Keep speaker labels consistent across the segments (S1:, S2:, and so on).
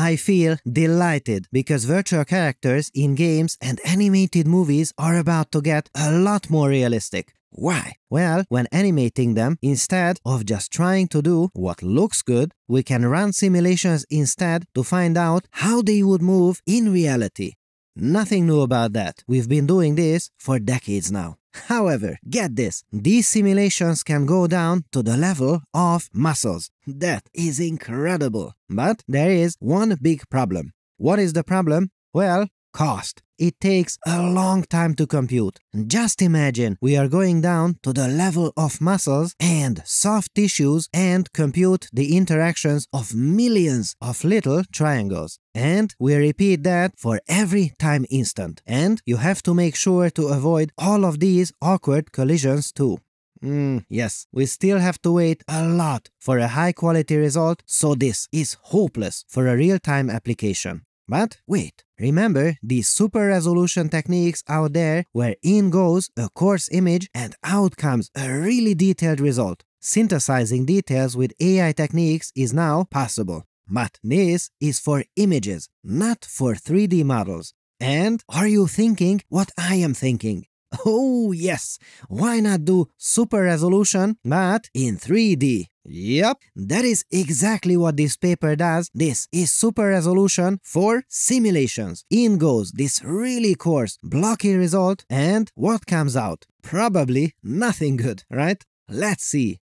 S1: I feel delighted because virtual characters in games and animated movies are about to get a lot more realistic. Why? Well, when animating them, instead of just trying to do what looks good, we can run simulations instead to find out how they would move in reality. Nothing new about that. We've been doing this for decades now. However, get this, these simulations can go down to the level of muscles. That is incredible. But there is one big problem. What is the problem? Well, cost. It takes a long time to compute. Just imagine we are going down to the level of muscles and soft tissues and compute the interactions of millions of little triangles. And we repeat that for every time instant. And you have to make sure to avoid all of these awkward collisions too. Mm, yes, we still have to wait a lot for a high quality result, so this is hopeless for a real time application. But wait, remember these super resolution techniques out there where in goes a coarse image and out comes a really detailed result. Synthesizing details with AI techniques is now possible. But this is for images, not for 3D models. And are you thinking what I am thinking? Oh yes, why not do super resolution but in 3D? Yep, that is exactly what this paper does. This is super resolution for simulations. In goes this really coarse, blocky result and what comes out? Probably nothing good, right? Let's see.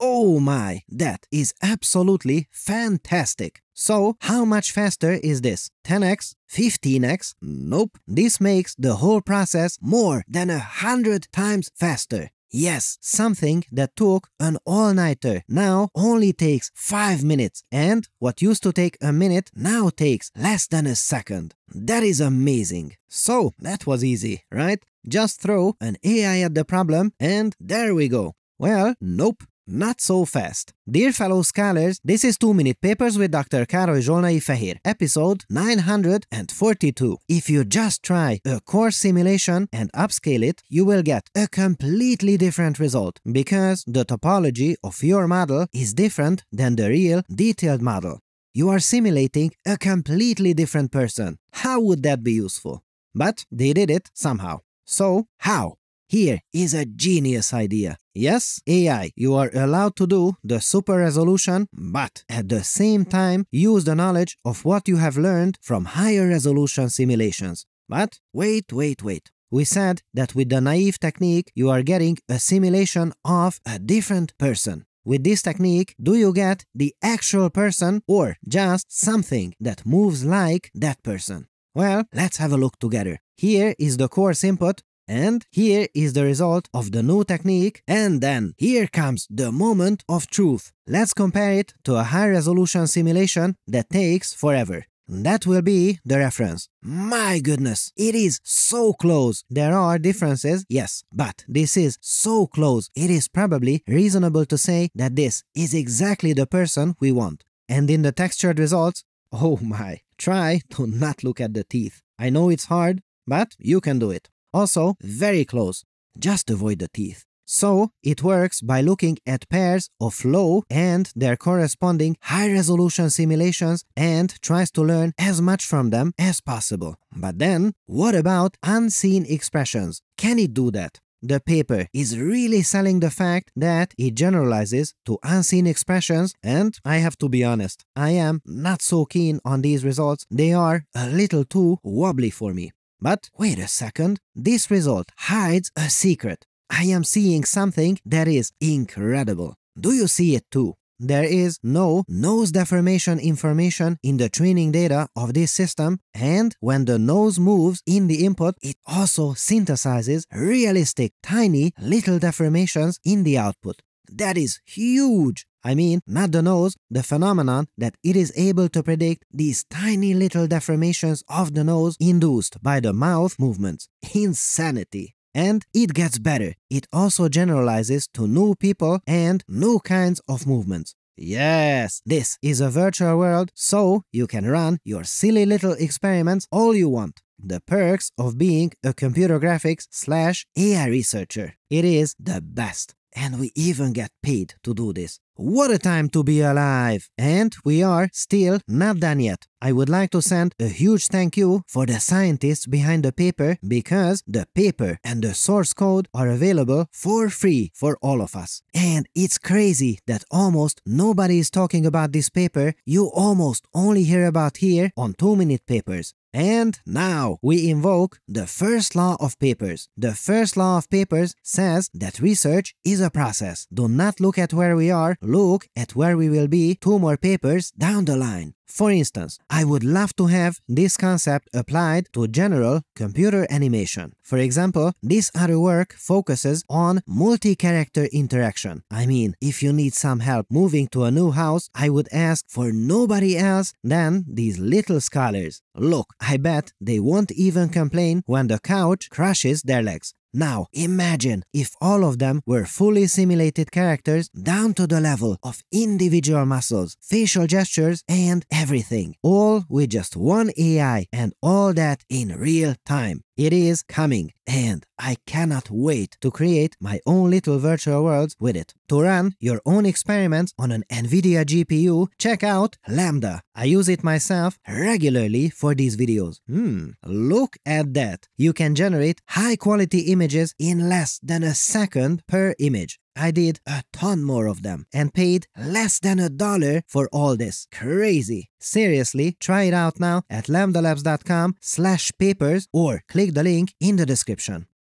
S1: Oh my, that is absolutely fantastic. So, how much faster is this? 10x? 15x? Nope. This makes the whole process more than a hundred times faster. Yes, something that took an all-nighter now only takes 5 minutes and what used to take a minute now takes less than a second. That is amazing. So, that was easy, right? Just throw an AI at the problem and there we go. Well, nope. Not so fast. Dear fellow scholars, this is 2 Minute Papers with Dr. Károly Zsolnai Fehér, episode 942. If you just try a coarse simulation and upscale it, you will get a completely different result because the topology of your model is different than the real detailed model. You are simulating a completely different person. How would that be useful? But they did it somehow. So, how? Here is a genius idea. Yes, AI, you are allowed to do the super resolution, but at the same time use the knowledge of what you have learned from higher resolution simulations. But wait, wait, wait. We said that with the naive technique you are getting a simulation of a different person. With this technique, do you get the actual person or just something that moves like that person? Well, let's have a look together. Here is the coarse input and here is the result of the new technique, and then here comes the moment of truth. Let's compare it to a high-resolution simulation that takes forever. That will be the reference. My goodness, it is so close. There are differences, yes, but this is so close. It is probably reasonable to say that this is exactly the person we want. And in the textured results, oh my, try to not look at the teeth. I know it's hard, but you can do it. Also, very close. Just avoid the teeth. So, it works by looking at pairs of low and their corresponding high-resolution simulations and tries to learn as much from them as possible. But then, what about unseen expressions? Can it do that? The paper is really selling the fact that it generalizes to unseen expressions and I have to be honest, I am not so keen on these results, they are a little too wobbly for me. But wait a second, this result hides a secret. I am seeing something that is incredible. Do you see it too? There is no nose deformation information in the training data of this system, and when the nose moves in the input, it also synthesizes realistic, tiny, little deformations in the output. That is huge! I mean, not the nose, the phenomenon that it is able to predict these tiny little deformations of the nose induced by the mouth movements. Insanity! And it gets better. It also generalizes to new people and new kinds of movements. Yes, this is a virtual world, so you can run your silly little experiments all you want. The perks of being a computer graphics slash AI researcher. It is the best. And we even get paid to do this. What a time to be alive! And we are still not done yet. I would like to send a huge thank you for the scientists behind the paper because the paper and the source code are available for free for all of us. And it's crazy that almost nobody is talking about this paper you almost only hear about here on 2 Minute Papers. And now we invoke the first law of papers. The first law of papers says that research is a process. Do not look at where we are, look at where we will be two more papers down the line. For instance, I would love to have this concept applied to general computer animation. For example, this other work focuses on multi-character interaction. I mean, if you need some help moving to a new house, I would ask for nobody else than these little scholars. Look, I bet they won't even complain when the couch crushes their legs. Now, imagine if all of them were fully simulated characters down to the level of individual muscles, facial gestures, and everything. All with just one AI and all that in real time. It is coming, and I cannot wait to create my own little virtual worlds with it. To run your own experiments on an NVIDIA GPU, check out Lambda. I use it myself regularly for these videos. Hmm, look at that. You can generate high quality images in less than a second per image. I did a ton more of them and paid less than a dollar for all this. Crazy. Seriously, try it out now at lambdalabs.com slash papers or click the link in the description.